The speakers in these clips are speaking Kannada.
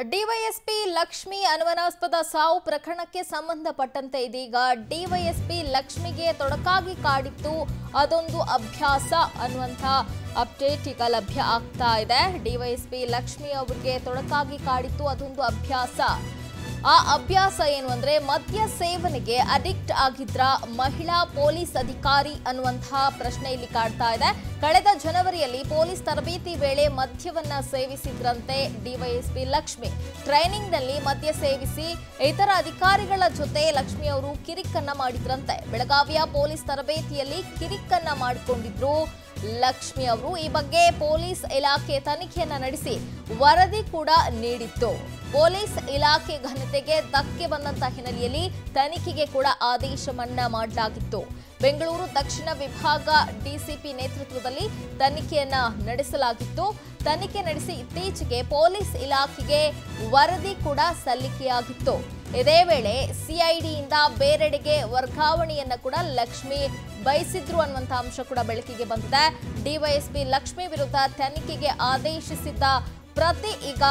ಡಿವೈಎಸ್ಪಿ ಲಕ್ಷ್ಮಿ ಅನುಮಾನಾಸ್ಪದ ಸಾವು ಪ್ರಕರಣಕ್ಕೆ ಸಂಬಂಧಪಟ್ಟಂತೆ ಇದೀಗ ಡಿವೈಎಸ್ಪಿ ಲಕ್ಷ್ಮಿಗೆ ತೊಡಕಾಗಿ ಕಾಡಿತ್ತು. ಅದೊಂದು ಅಭ್ಯಾಸ ಅನ್ನುವಂಥ ಅಪ್ಡೇಟ್ ಈಗ ಲಭ್ಯ ಆಗ್ತಾ ಇದೆ. ಡಿವೈಎಸ್ಪಿ ಲಕ್ಷ್ಮಿ ಅವರಿಗೆ ತೊಡಕಾಗಿ ಕಾಡಿತ್ತು. ಅದೊಂದು ಅಭ್ಯಾಸ. ಆ ಅಭ್ಯಾಸ ಏನು ಅಂದರೆ ಮದ್ಯ ಸೇವನೆಗೆ ಅಡಿಕ್ಟ್ ಆಗಿದ್ರ ಮಹಿಳಾ ಪೊಲೀಸ್ ಅಧಿಕಾರಿ ಅನ್ನುವಂತಹ ಪ್ರಶ್ನೆ ಇಲ್ಲಿ ಕಾಡ್ತಾ ಇದೆ. ಕಳೆದ ಜನವರಿಯಲ್ಲಿ ಪೊಲೀಸ್ ತರಬೇತಿ ವೇಳೆ ಮದ್ಯವನ್ನ ಸೇವಿಸಿದ್ರಂತೆ ಡಿವೈಎಸ್ಪಿ ಲಕ್ಷ್ಮಿ. ಟ್ರೈನಿಂಗ್ನಲ್ಲಿ ಮದ್ಯ ಸೇವಿಸಿ ಇತರ ಅಧಿಕಾರಿಗಳ ಜೊತೆ ಲಕ್ಷ್ಮಿ ಅವರು ಕಿರಿಕನ್ನ ಮಾಡಿದ್ರಂತೆ. ಬೆಳಗಾವಿಯ ಪೊಲೀಸ್ ತರಬೇತಿಯಲ್ಲಿ ಕಿರಿಕನ್ನ ಮಾಡಿಕೊಂಡಿದ್ರು ಲಕ್ಷ್ಮಿ ಅವರು ಈ ಬಗ್ಗೆ ಪೊಲೀಸ್ ಇಲಾಖೆ ತನಿಖೆಯನ್ನ ನಡೆಸಿ ವರದಿ ಕೂಡ ನೀಡಿತ್ತು. ಪೊಲೀಸ್ ಇಲಾಖೆ ಘನತೆಗೆ ಧಕ್ಕೆ ಬಂದಂತ ಹಿನ್ನೆಲೆಯಲ್ಲಿ ತನಿಖೆಗೆ ಕೂಡ ಆದೇಶ ಮನ್ನಾ ಮಾಡಲಾಗಿತ್ತು. ಬೆಂಗಳೂರು ದಕ್ಷಿಣ ವಿಭಾಗ ಡಿಸಿಪಿ ನೇತೃತ್ವದಲ್ಲಿ ತನಿಖೆಯನ್ನ ನಡೆಸಲಾಗಿತ್ತು. ತನಿಖೆ ನಡೆಸಿ ಇತ್ತೀಚೆಗೆ ಪೊಲೀಸ್ ಇಲಾಖೆಗೆ ವರದಿ ಕೂಡ ಸಲ್ಲಿಕೆಯಾಗಿತ್ತು. ಇದೇ ವೇಳೆ ಸಿಐಡಿಯಿಂದ ಬೇರೆಡೆಗೆ ವರ್ಗಾವಣೆಯನ್ನ ಕೂಡ ಲಕ್ಷ್ಮಿ ಬಯಸಿದ್ರು ಅನ್ನುವಂಥ ಅಂಶ ಕೂಡ ಬೆಳಕಿಗೆ ಬಂದಿದೆ. ಡಿವೈಎಸ್ಪಿ ಲಕ್ಷ್ಮಿ ವಿರುದ್ಧ ತನಿಖೆಗೆ ಆದೇಶಿಸಿದ್ದ ಪ್ರತಿ ಈಗ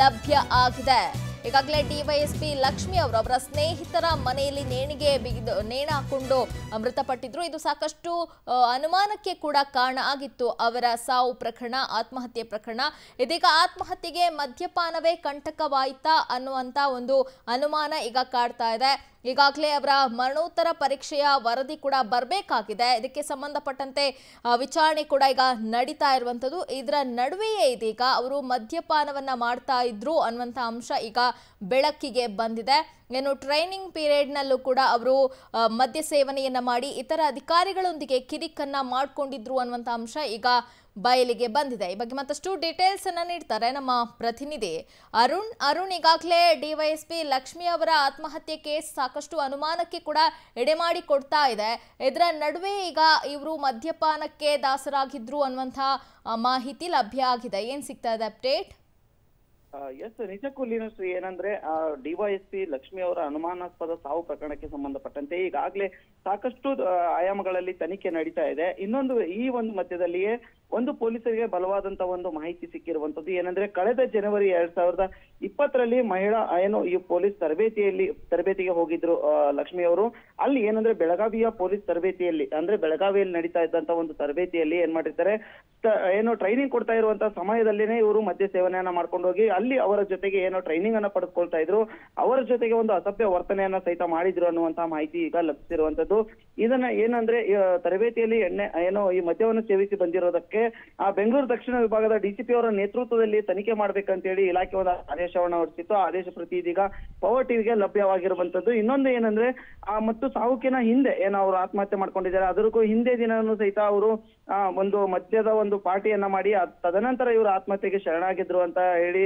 ಲಭ್ಯ ಆಗಿದೆ. ಈಗಾಗಲೇ ಡಿವೈಎಸ್ಪಿ ಲಕ್ಷ್ಮಿ ಅವರು ಅವರ ಸ್ನೇಹಿತರ ಮನೆಯಲ್ಲಿ ನೇಣಿಗೆ ಬಿಗಿದು ನೇಣು ಹಾಕೊಂಡು ಮೃತಪಟ್ಟಿದ್ರು. ಇದು ಸಾಕಷ್ಟು ಅನುಮಾನಕ್ಕೆ ಕೂಡ ಕಾರಣ ಆಗಿತ್ತು. ಅವರ ಸಾವು ಪ್ರಕರಣ, ಆತ್ಮಹತ್ಯೆ ಪ್ರಕರಣ. ಇದೀಗ ಆತ್ಮಹತ್ಯೆಗೆ ಮದ್ಯಪಾನವೇ ಕಂಟಕವಾಯಿತಾ ಅನ್ನುವಂತ ಒಂದು ಅನುಮಾನ ಈಗ ಕಾಡ್ತಾ ಇದೆ. ಈಗಾಗಲೇ ಅವರ ಮರಣೋತ್ತರ ಪರೀಕ್ಷೆಯ ವರದಿ ಕೂಡ ಬರಬೇಕಾಗಿದೆ. ಇದಕ್ಕೆ ಸಂಬಂಧಪಟ್ಟಂತೆ ವಿಚಾರಣೆ ಕೂಡ ಈಗ ನಡೀತಾ ಇರುವಂಥದ್ದು. ಇದರ ನಡುವೆಯೇ ಇದೀಗ ಅವರು ಮದ್ಯಪಾನವನ್ನ ಮಾಡ್ತಾ ಇದ್ರು ಅನ್ನುವಂಥ ಅಂಶ ಈಗ ಬೆಳಕಿಗೆ ಬಂದಿದೆ. ಏನು ಟ್ರೈನಿಂಗ್ ಪೀರಿಯಡ್ನಲ್ಲೂ ಕೂಡ ಅವರು ಮದ್ಯ ಸೇವನೆಯನ್ನ ಮಾಡಿ ಇತರ ಅಧಿಕಾರಿಗಳೊಂದಿಗೆ ಕಿರಿಕನ್ನ ಮಾಡ್ಕೊಂಡಿದ್ರು ಅನ್ನುವಂಥ ಅಂಶ ಈಗ ಬಯಲಿಗೆ ಬಂದಿದೆ. ಈ ಬಗ್ಗೆ ಮತ್ತಷ್ಟು ಡೀಟೇಲ್ಸ್ ಅನ್ನ ನೀಡ್ತಾರೆ ನಮ್ಮ ಪ್ರತಿನಿಧಿ ಅರುಣ್. ಅರುಣ್, ಈಗಾಗಲೇ ಡಿವೈಎಸ್ಪಿ ಲಕ್ಷ್ಮಿ ಅವರ ಆತ್ಮಹತ್ಯೆ ಕೇಸ್ ಸಾಕಷ್ಟು ಅನುಮಾನಕ್ಕೆ ಕೂಡ ಎಡೆಮಾಡಿ ಕೊಡ್ತಾ ಇದೆ. ಇದರ ನಡುವೆ ಈಗ ಇವರು ಮದ್ಯಪಾನಕ್ಕೆ ದಾಸರಾಗಿದ್ರು ಅನ್ನುವಂಥ ಮಾಹಿತಿ ಲಭ್ಯ ಆಗಿದೆ. ಏನು ಸಿಗ್ತಾ ಇದೆ ಅಪ್ಡೇಟ್? ಎಸ್ ನಿಜಕ್ಕೂ ಲೀನಶ್ರೀ ಏನಂದ್ರೆ ಡಿವೈಎಸ್ಪಿ ಲಕ್ಷ್ಮಿ ಅವರ ಅನುಮಾನಾಸ್ಪದ ಸಾವು ಪ್ರಕರಣಕ್ಕೆ ಸಂಬಂಧಪಟ್ಟಂತೆ ಈಗಾಗಲೇ ಸಾಕಷ್ಟು ಆಯಾಮಗಳಲ್ಲಿ ತನಿಖೆ ನಡೀತಾ ಇದೆ. ಇನ್ನೊಂದು, ಈ ಒಂದು ಮಧ್ಯದಲ್ಲಿಯೇ ಒಂದು ಪೊಲೀಸರಿಗೆ ಬಲವಾದಂತ ಒಂದು ಮಾಹಿತಿ ಸಿಕ್ಕಿರುವಂತದ್ದು ಏನಂದ್ರೆ, ಕಳೆದ ಜನವರಿ ಎರಡ್ ಸಾವಿರದ ಇಪ್ಪತ್ತರಲ್ಲಿ ಮಹಿಳಾ ಏನು ಈ ಪೊಲೀಸ್ ತರಬೇತಿಯಲ್ಲಿ, ತರಬೇತಿಗೆ ಹೋಗಿದ್ರು ಲಕ್ಷ್ಮಿ ಅವರು. ಅಲ್ಲಿ ಏನಂದ್ರೆ, ಬೆಳಗಾವಿಯ ಪೊಲೀಸ್ ತರಬೇತಿಯಲ್ಲಿ, ಅಂದ್ರೆ ಬೆಳಗಾವಿಯಲ್ಲಿ ನಡೀತಾ ಇದ್ದಂತ ಒಂದು ತರಬೇತಿಯಲ್ಲಿ ಏನ್ ಮಾಡಿರ್ತಾರೆ ಏನು ಟ್ರೈನಿಂಗ್ ಕೊಡ್ತಾ ಇರುವಂತ ಸಮಯದಲ್ಲಿನೇ ಇವರು ಮದ್ಯ ಸೇವನೆಯನ್ನ ಮಾಡ್ಕೊಂಡು ಹೋಗಿ, ಅಲ್ಲಿ ಅವರ ಜೊತೆಗೆ ಏನೋ ಟ್ರೈನಿಂಗ್ ಅನ್ನ ಪಡೆದುಕೊಳ್ತಾ ಇದ್ರು. ಅವರ ಜೊತೆಗೆ ಒಂದು ಅಸಭ್ಯ ವರ್ತನೆಯನ್ನ ಸಹಿತ ಮಾಡಿದ್ರು ಅನ್ನುವಂತಹ ಮಾಹಿತಿ ಈಗ ಲಭಿಸಿರುವಂತದ್ದು. ಇದನ್ನ ಏನಂದ್ರೆ ತರಬೇತಿಯಲ್ಲಿ ಎಣ್ಣೆ, ಏನೋ ಈ ಮದ್ಯವನ್ನು ಸೇವಿಸಿ ಬಂದಿರೋದಕ್ಕೆ ಆ ಬೆಂಗಳೂರು ದಕ್ಷಿಣ ವಿಭಾಗದ ಡಿಸಿಪಿ ಅವರ ನೇತೃತ್ವದಲ್ಲಿ ತನಿಖೆ ಮಾಡ್ಬೇಕಂತ ಹೇಳಿ ಇಲಾಖೆ ಒಂದು ಆದೇಶವನ್ನು ಹೊರಡಿಸಿತ್ತು. ಆ ಆದೇಶ ಪ್ರತಿ ಇದೀಗ ಪವರ್ ಟಿವಿಗೆ ಲಭ್ಯವಾಗಿರುವಂತದ್ದು ಇನ್ನೊಂದು ಏನಂದ್ರೆ, ಆ ಮತ್ತು ಸಾವುಕಿನ ಹಿಂದೆ ಏನ ಅವರು ಆತ್ಮಹತ್ಯೆ ಮಾಡ್ಕೊಂಡಿದ್ದಾರೆ. ಅದಕ್ಕೂ ಹಿಂದೆ ದಿನನೂ ಸಹಿತ ಅವರು ಒಂದು ಮದ್ಯದ ಒಂದು ಪಾರ್ಟಿಯನ್ನ ಮಾಡಿ ತದನಂತರ ಇವರು ಆತ್ಮಹತ್ಯೆಗೆ ಶರಣಾಗಿದ್ರು ಅಂತ ಹೇಳಿ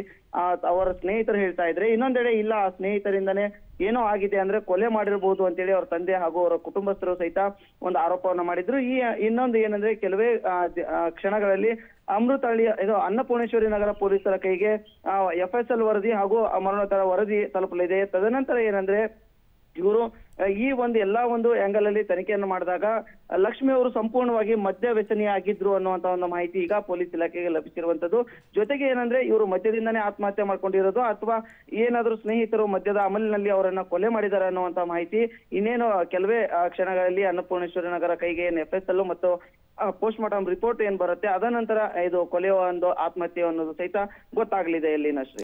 ಅವರ ಸ್ನೇಹಿತರು ಹೇಳ್ತಾ ಇದ್ರೆ, ಇನ್ನೊಂದೆಡೆ ಇಲ್ಲ, ಆ ಸ್ನೇಹಿತರಿಂದನೇ ಏನೋ ಆಗಿದೆ ಅಂದ್ರೆ ಕೊಲೆ ಮಾಡಿರ್ಬೋದು ಅಂತೇಳಿ ಅವ್ರ ತಂದೆ ಹಾಗೂ ಅವರ ಕುಟುಂಬಸ್ಥರು ಸಹಿತ ಒಂದು ಆರೋಪವನ್ನ ಮಾಡಿದ್ರು. ಈ, ಇನ್ನೊಂದು ಏನಂದ್ರೆ, ಕೆಲವೇ ಕ್ಷಣಗಳಲ್ಲಿ ಅಮೃತಹಳ್ಳಿಯ, ಇದು ಅನ್ನಪೂರ್ಣೇಶ್ವರಿ ನಗರ ಪೊಲೀಸರ ಕೈಗೆ ಎಫ್ ಎಸ್ ಎಲ್ ವರದಿ ಹಾಗೂ ಮರಣೋತ್ತರ ವರದಿ ತಲುಪಲಿದೆ. ತದನಂತರ ಏನಂದ್ರೆ, ಇವರು ಈ ಒಂದು ಎಲ್ಲಾ ಒಂದು ಆಂಗಲ್ ಅಲ್ಲಿ ತನಿಖೆಯನ್ನು ಮಾಡಿದಾಗ ಲಕ್ಷ್ಮಿ ಅವರು ಸಂಪೂರ್ಣವಾಗಿ ಮದ್ಯ ಆಗಿದ್ರು ಅನ್ನುವಂತ ಒಂದು ಮಾಹಿತಿ ಈಗ ಪೊಲೀಸ್ ಇಲಾಖೆಗೆ ಲಭಿಸಿರುವಂತದ್ದು. ಜೊತೆಗೆ ಏನಂದ್ರೆ, ಇವರು ಮದ್ಯದಿಂದನೇ ಆತ್ಮಹತ್ಯೆ ಮಾಡ್ಕೊಂಡಿರೋದು ಅಥವಾ ಏನಾದ್ರೂ ಸ್ನೇಹಿತರು ಮದ್ಯದ ಅಮಲಿನಲ್ಲಿ ಅವರನ್ನ ಕೊಲೆ ಮಾಡಿದ್ದಾರೆ ಅನ್ನುವಂತ ಮಾಹಿತಿ ಇನ್ನೇನು ಕೆಲವೇ ಕ್ಷಣಗಳಲ್ಲಿ ಅನ್ನಪೂರ್ಣೇಶ್ವರಿ ನಗರ ಕೈಗೆ ಎಫ್ ಎಸ್ ಎಲ್ ಮತ್ತು ಪೋಸ್ಟ್ ಮಾರ್ಟಮ್ ರಿಪೋರ್ಟ್ ಏನ್ ಬರುತ್ತೆ, ಅದ ನಂತರ ಇದು ಕೊಲೆಯ ಒಂದು ಆತ್ಮಹತ್ಯೆ ಅನ್ನೋದು ಸಹಿತ ಗೊತ್ತಾಗ್ಲಿದೆ ಎಲ್ಲಿನಶ್ರೀ